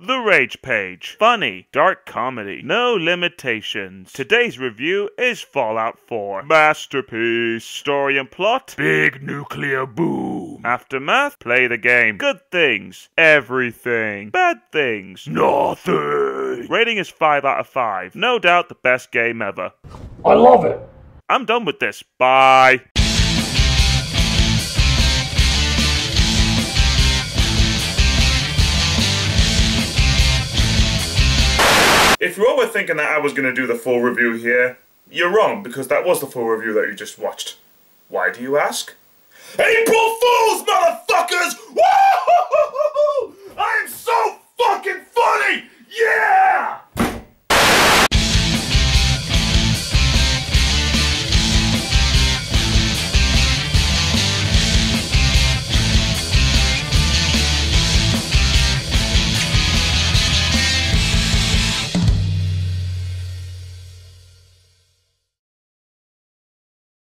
Rage Page. Funny, dark comedy, no limitations. Today's review is Fallout 4. Masterpiece. Story and plot, big nuclear boom. Aftermath, play the game. Good things, everything. Bad things, nothing. Rating is 5 out of 5. No doubt the best game ever. I love it. I'm done with this. Bye. If you all were thinking that I was going to do the full review here, you're wrong because that was the full review that you just watched. Why do you ask? April Fools, motherfuckers! Woo!